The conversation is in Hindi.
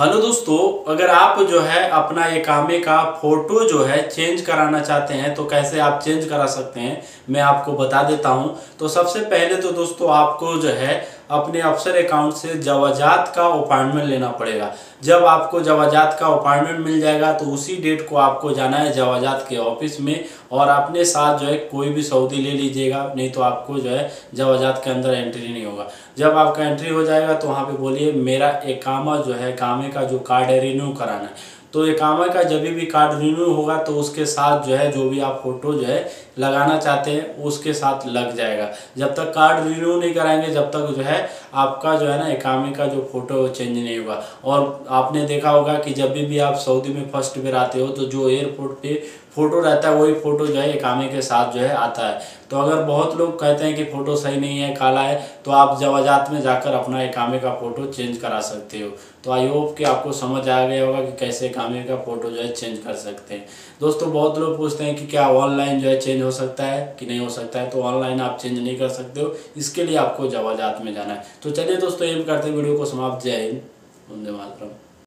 हेलो दोस्तों, अगर आप जो है अपना एकामे का फ़ोटो जो है चेंज कराना चाहते हैं तो कैसे आप चेंज करा सकते हैं, मैं आपको बता देता हूँ। तो सबसे पहले तो दोस्तों, आपको जो है अपने अफसर अकाउंट से जवाजात का अपॉइंटमेंट लेना पड़ेगा। जब आपको जवाजात का अपॉइंटमेंट मिल जाएगा तो उसी डेट को आपको जाना है जवाजात के ऑफ़िस में और अपने साथ जो है कोई भी सऊदी ले लीजिएगा, नहीं तो आपको जो है जवाजात के अंदर एंट्री नहीं होगा। जब आपका एंट्री हो जाएगा तो वहाँ पे बोलिए, मेरा एकामा जो है कामे का जो कार्ड है रिन्यू कराना है। तो एकामा का जब भी कार्ड रिन्यू होगा तो उसके साथ जो है जो भी आप फ़ोटो जो है लगाना चाहते हैं उसके साथ लग जाएगा। जब तक कार्ड रिन्यू नहीं कराएँगे जब तक जो है आपका जो है ना एकामे का जो फ़ोटो चेंज नहीं होगा। और आपने देखा होगा कि जब भी, भी आप सऊदी में फ़र्स्ट बेर आते हो तो जो एयरपोर्ट पे फ़ोटो रहता है, वही फ़ोटो जो है एकामे के साथ जो है आता है। तो अगर बहुत लोग कहते हैं कि फ़ोटो सही नहीं है, काला है तो आप जवाजात में जाकर अपना एकामे का फ़ोटो चेंज करा सकते हो। तो आई होप कि आपको समझ आ गया होगा कि कैसे एकामे का फ़ोटो जो है चेंज कर सकते हैं। दोस्तों, बहुत लोग पूछते हैं कि क्या ऑनलाइन जो है चेंज हो सकता है कि नहीं हो सकता है तो ऑनलाइन आप चेंज नहीं कर सकते हो। इसके लिए आपको जवाजात में जाना है। तो चलिए दोस्तों, एम करते वीडियो को समाप्त। जय हिंद, वंदे मातरम।